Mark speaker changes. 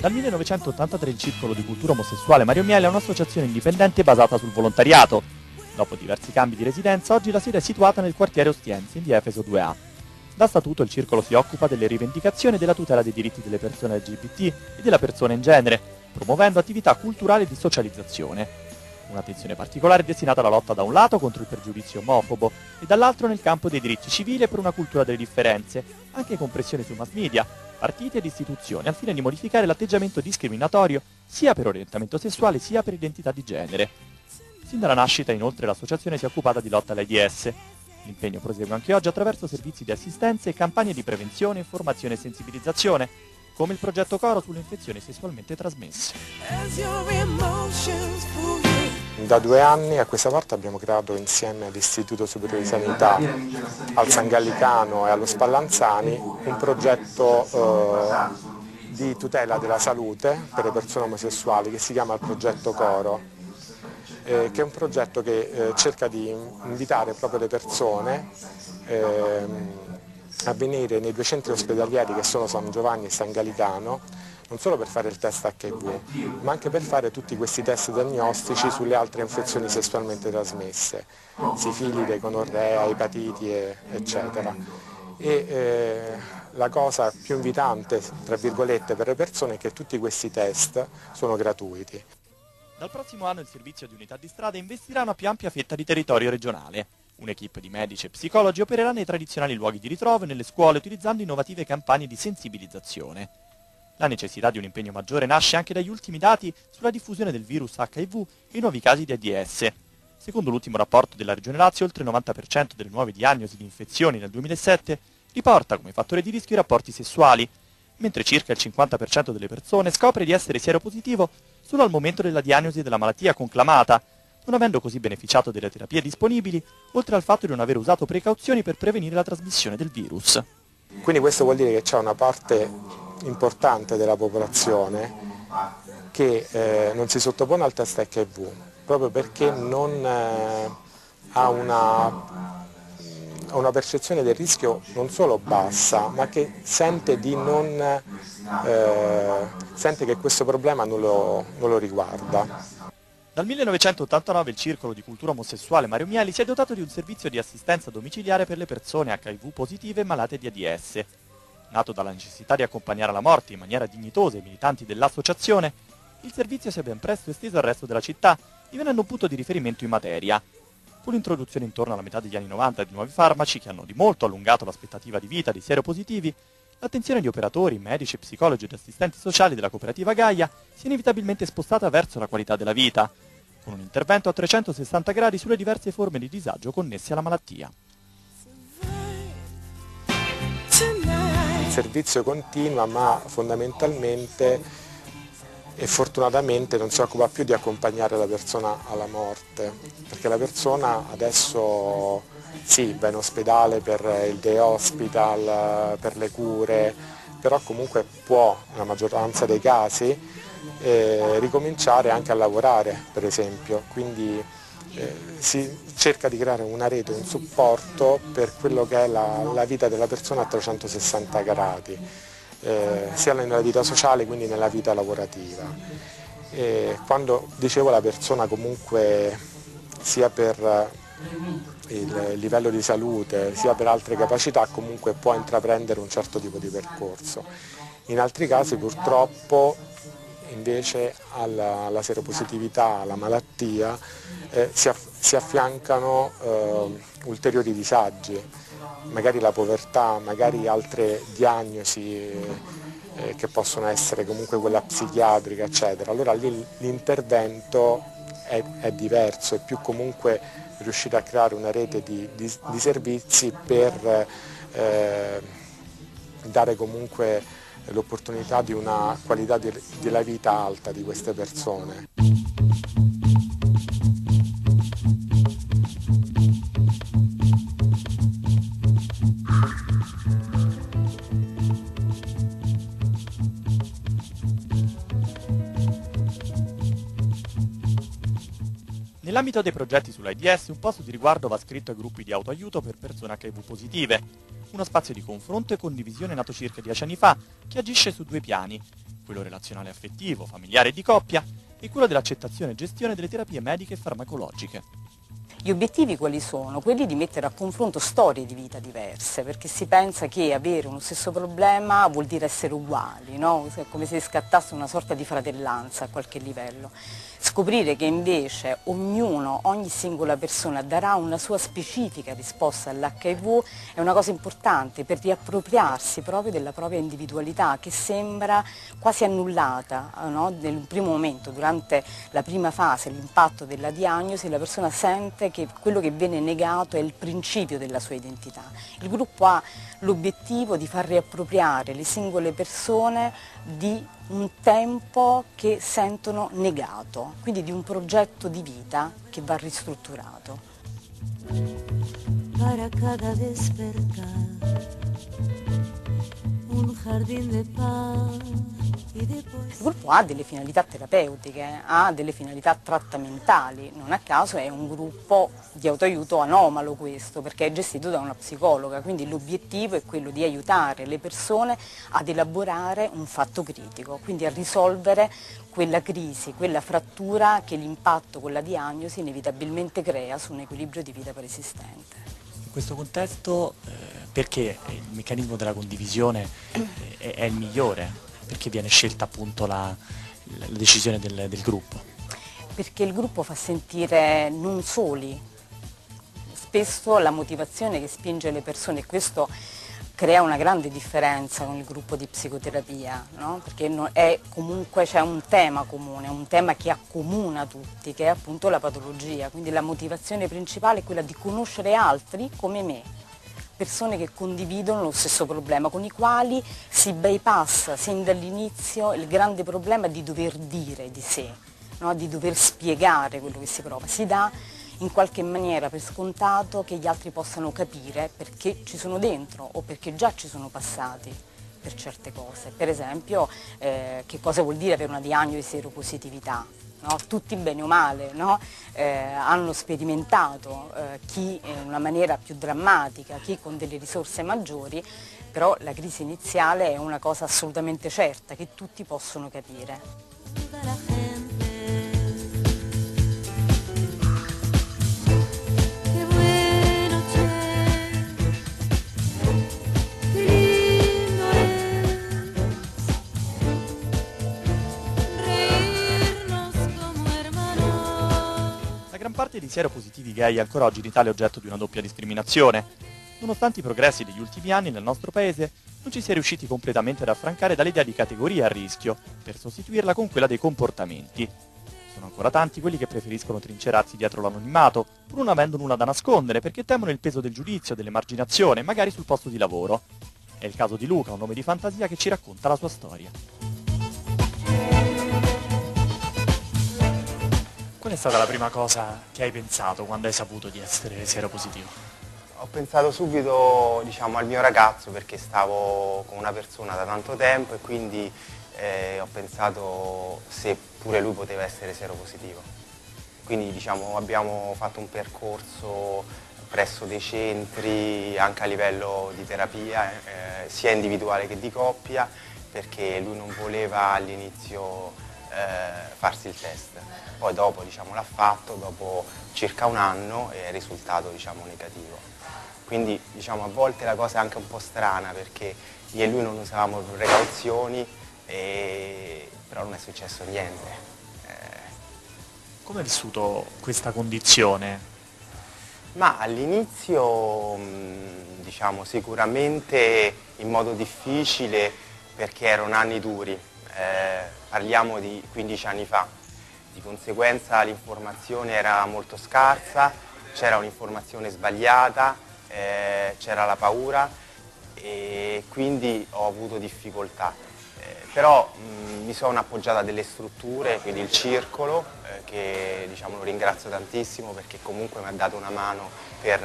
Speaker 1: Dal 1983 il Circolo di Cultura Omosessuale Mario Miele è un'associazione indipendente basata sul volontariato. Dopo diversi cambi di residenza, oggi la sede è situata nel quartiere Ostiense, in via Efeso 2A. Da statuto il circolo si occupa delle rivendicazioni della tutela dei diritti delle persone LGBT e della persona in genere, promuovendo attività culturali di socializzazione. Un'attenzione particolare destinata alla lotta da un lato contro il pregiudizio omofobo e dall'altro nel campo dei diritti civili per una cultura delle differenze, anche con pressione sui mass media, partiti ed istituzioni, al fine di modificare l'atteggiamento discriminatorio sia per orientamento sessuale sia per identità di genere. Sin dalla nascita, inoltre, l'associazione si è occupata di lotta all'AIDS. L'impegno prosegue anche oggi attraverso servizi di assistenza e campagne di prevenzione, informazione e sensibilizzazione, come il progetto Coro sulle infezioni sessualmente trasmesse.
Speaker 2: Da due anni a questa parte abbiamo creato insieme all'Istituto Superiore di Sanità, al San Gallicano e allo Spallanzani un progetto eh, di tutela della salute per le persone omosessuali che si chiama il progetto Coro, eh, che è un progetto che eh, cerca di invitare proprio le persone ehm, a venire nei due centri ospedalieri che sono San Giovanni e San Galicano non solo per fare il test HIV, ma anche per fare tutti questi test diagnostici sulle altre infezioni sessualmente trasmesse, sifilide, conorrea, epatiti, eccetera. E, eh, la cosa più invitante, tra virgolette, per le persone è che tutti questi test sono gratuiti.
Speaker 1: Dal prossimo anno il servizio di unità di strada investirà una più ampia fetta di territorio regionale. Un'equipe di medici e psicologi opererà nei tradizionali luoghi di ritrovo e nelle scuole utilizzando innovative campagne di sensibilizzazione. La necessità di un impegno maggiore nasce anche dagli ultimi dati sulla diffusione del virus HIV e i nuovi casi di AIDS. Secondo l'ultimo rapporto della Regione Lazio, oltre il 90% delle nuove diagnosi di infezioni nel 2007 riporta come fattore di rischio i rapporti sessuali, mentre circa il 50% delle persone scopre di essere sieropositivo solo al momento della diagnosi della malattia conclamata, non avendo così beneficiato delle terapie disponibili, oltre al fatto di non aver usato precauzioni per prevenire la trasmissione del virus.
Speaker 2: Quindi questo vuol dire che c'è una parte importante della popolazione che eh, non si sottopone al test HIV proprio perché non eh, ha una, una, percezione del rischio non solo bassa ma che sente, non, eh, sente che questo problema non lo, non lo riguarda.
Speaker 1: Dal 1989 il Circolo di Cultura Omosessuale Mario Mieli si è dotato di un servizio di assistenza domiciliare per le persone HIV positive e malate di AIDS Nato dalla necessità di accompagnare alla morte in maniera dignitosa i militanti dell'associazione, il servizio si è ben presto esteso al resto della città, divenendo un punto di riferimento in materia. Con l'introduzione intorno alla metà degli anni 90 di nuovi farmaci che hanno di molto allungato l'aspettativa di vita dei seropositivi, l'attenzione di operatori, medici, psicologi ed assistenti sociali della cooperativa Gaia si è inevitabilmente spostata verso la qualità della vita, con un intervento a 360 gradi sulle diverse forme di disagio connesse alla malattia.
Speaker 2: il servizio continua ma fondamentalmente e fortunatamente non si occupa più di accompagnare la persona alla morte, perché la persona adesso sì, va in ospedale per il day hospital, per le cure, però comunque può, nella maggioranza dei casi, eh, ricominciare anche a lavorare, per esempio. Quindi eh, si cerca di creare una rete, un supporto per quello che è la, la vita della persona a 360 gradi, eh, sia nella vita sociale quindi nella vita lavorativa. E quando dicevo la persona comunque sia per il livello di salute sia per altre capacità comunque può intraprendere un certo tipo di percorso. In altri casi purtroppo invece alla, alla seropositività, alla malattia, eh, si, aff si, affiancano eh, ulteriori disagi, magari la povertà, magari altre diagnosi eh, che possono essere comunque quella psichiatrica, eccetera. Allora lì l'intervento è, è, diverso, è più comunque riuscire a creare una rete di, di, di servizi per eh, dare comunque l'opportunità di una qualità della vita alta di queste persone.
Speaker 1: Nell'ambito dei progetti sull'AIDS un posto di riguardo va scritto ai gruppi di autoaiuto per persone HIV positive, uno spazio di confronto e condivisione nato circa dieci anni fa che agisce su due piani, quello relazionale affettivo, familiare e di coppia, e quello dell'accettazione e gestione delle terapie mediche e farmacologiche.
Speaker 3: Gli obiettivi quali sono? Quelli di mettere a confronto storie di vita diverse, perché si pensa che avere uno stesso problema vuol dire essere uguali, no? come se scattasse una sorta di fratellanza a qualche livello. Scoprire che invece ognuno, ogni singola persona darà una sua specifica risposta all'HIV è una cosa importante per riappropriarsi proprio della propria individualità che sembra quasi annullata no? nel primo momento, durante la prima fase, l'impatto della diagnosi, la persona sente che quello che viene negato è il principio della sua identità. Il gruppo ha l'obiettivo di far riappropriare le singole persone di un tempo che sentono negato, quindi di un progetto di vita che va ristrutturato. Para cada despertar, un jardín de paz il gruppo ha delle finalità terapeutiche, ha delle finalità trattamentali, non a caso è un gruppo di autoaiuto anomalo questo, perché è gestito da una psicologa, quindi l'obiettivo è quello di aiutare le persone ad elaborare un fatto critico, quindi a risolvere quella crisi, quella frattura che l'impatto con la diagnosi inevitabilmente crea su un equilibrio di vita preesistente.
Speaker 1: In questo contesto eh, perché il meccanismo della condivisione eh, è, è il migliore? Perché viene scelta appunto la, la decisione del, del gruppo?
Speaker 3: Perché il gruppo fa sentire non soli, spesso la motivazione che spinge le persone, e questo crea una grande differenza con il gruppo di psicoterapia, no? perché c'è un tema comune, un tema che accomuna tutti, che è appunto la patologia, quindi la motivazione principale è quella di conoscere altri come me, persone che condividono lo stesso problema, con i quali si bypassa sin dall'inizio il grande problema di dover dire di sé, no? di dover spiegare quello che si prova. Si dà in qualche maniera per scontato che gli altri possano capire perché ci sono dentro o perché già ci sono passati per certe cose. Per esempio eh, che cosa vuol dire avere una diagnosi di seropositività, no? tutti bene o male no? eh, hanno sperimentato, eh, chi in una maniera più drammatica, chi con delle risorse maggiori, però la crisi iniziale è una cosa assolutamente certa che tutti possono capire.
Speaker 1: Parte di sieropositivi gay è ancora oggi in Italia oggetto di una doppia discriminazione. Nonostante i progressi degli ultimi anni nel nostro paese, non ci si è riusciti completamente ad affrancare dall'idea di categoria a rischio, per sostituirla con quella dei comportamenti. Sono ancora tanti quelli che preferiscono trincerarsi dietro l'anonimato, pur non avendo nulla da nascondere, perché temono il peso del giudizio, dell'emarginazione, magari sul posto di lavoro. È il caso di Luca, un nome di fantasia che ci racconta la sua storia. Qual è stata la prima cosa che hai pensato quando hai saputo di essere sieropositivo?
Speaker 4: Ho pensato subito diciamo, al mio ragazzo perché stavo con una persona da tanto tempo e quindi eh, ho pensato se pure lui poteva essere sieropositivo. Quindi diciamo, abbiamo fatto un percorso presso dei centri anche a livello di terapia, eh, sia individuale che di coppia, perché lui non voleva all'inizio eh, farsi il test. Poi dopo diciamo, l'ha fatto, dopo circa un anno è risultato diciamo, negativo. Quindi diciamo, a volte la cosa è anche un po' strana perché io e lui non usavamo precauzioni, e... però non è successo niente.
Speaker 1: Eh... Come hai vissuto questa condizione?
Speaker 4: Ma all'inizio diciamo, sicuramente in modo difficile perché erano anni duri. Eh, parliamo di 15 anni fa, di conseguenza l'informazione era molto scarsa, c'era un'informazione sbagliata, eh, c'era la paura e quindi ho avuto difficoltà. Eh, però mh, mi sono appoggiata a delle strutture, quindi il circolo, eh, che diciamo, lo ringrazio tantissimo perché comunque mi ha dato una mano per